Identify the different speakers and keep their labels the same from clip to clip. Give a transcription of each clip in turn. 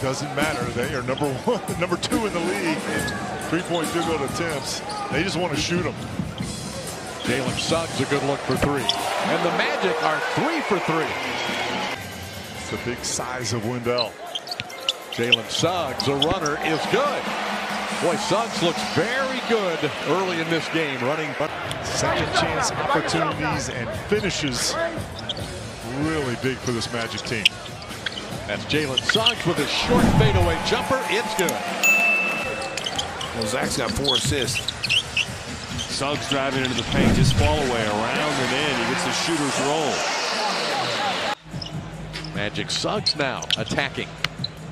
Speaker 1: doesn't matter. They are number one, number two in the league in three-point field goal attempts. They just want to shoot them.
Speaker 2: Jalen Suggs a good look for three. And the Magic are three for three.
Speaker 1: The big size of Wendell.
Speaker 2: Jalen Suggs, a runner, is good. Boy, Suggs looks very good early in this game, running.
Speaker 1: Second chance opportunities and finishes really big for this Magic team.
Speaker 2: That's Jalen Suggs with a short fadeaway jumper. It's good.
Speaker 3: Well, Zach's got four assists.
Speaker 4: Suggs driving into the paint, just fall away around and in. He gets the shooter's roll.
Speaker 2: Magic Suggs now attacking.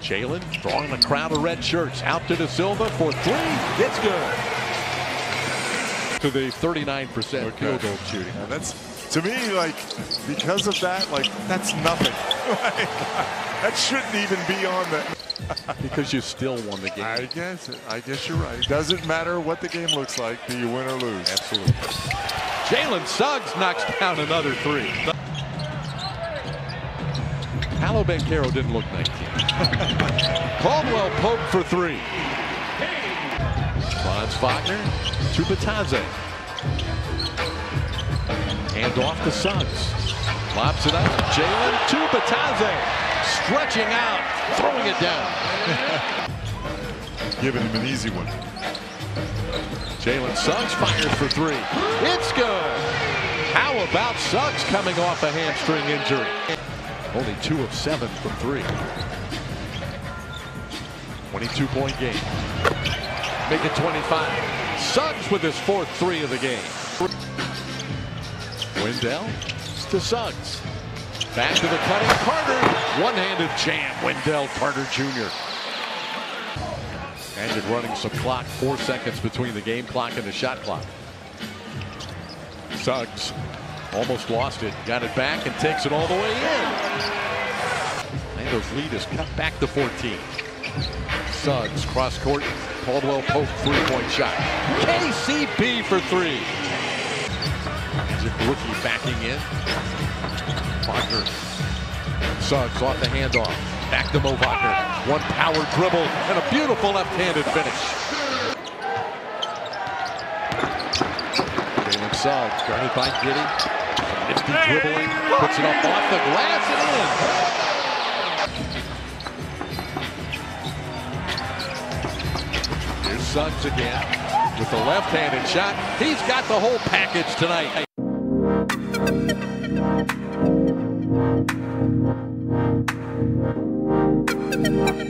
Speaker 2: Jalen drawing the crowd of red shirts out to da Silva for three. It's good. To the 39% field goal shooting.
Speaker 1: And that's to me like because of that, like that's nothing. that shouldn't even be on the.
Speaker 2: Because you still won the game.
Speaker 1: I guess I guess you're right. Doesn't matter what the game looks like. Do you win or lose?
Speaker 2: Absolutely. Jalen Suggs knocks down another three. Paolo Banchero didn't look 19. Caldwell Pope for three. Franz Wagner to Bitadze. Hand off to Suggs. Lobs it out. Jalen to Bitadze. Stretching out, throwing it down.
Speaker 1: Giving him an easy one.
Speaker 2: Jalen Suggs fires for three. It's good. How about Suggs coming off a hamstring injury? Only two of seven from three. 22 point game. Make it 25. Suggs with his fourth three of the game. Wendell to Suggs. Back to the cutting Carter. One-handed jam. Wendell Carter Jr. Magic running some clock. Four seconds between the game clock and the shot clock. Suggs almost lost it. Got it back and takes it all the way in. Orlando's lead is cut back to 14. Suggs cross court. Caldwell Pope three-point shot. KCP for three. Magic rookie backing in. Wagner. Suggs off the handoff. Back to Mo Wagner. One power dribble and a beautiful left-handed finish. Jalen Suggs guarded by Giddey. Nifty dribbling. Puts it up off the glass and in. Here's Suggs again with the left-handed shot. He's got the whole package tonight.
Speaker 5: Thank you.